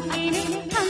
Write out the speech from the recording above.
आखिर हम